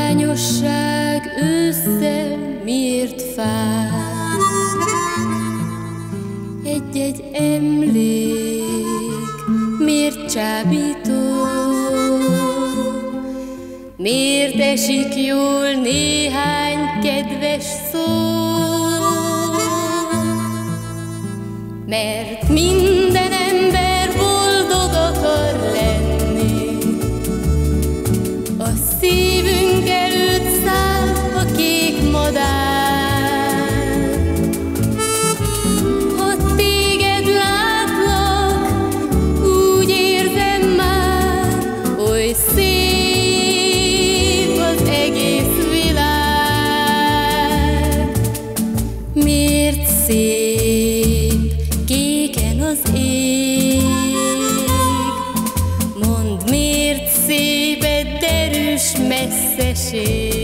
hiányosság ősszel miért fáj? Egy-egy emlék miért csábító? Miért esik jól néhány kedves szó? szép, kéken az ég. Mondd, miért szép egy derűs messzeség?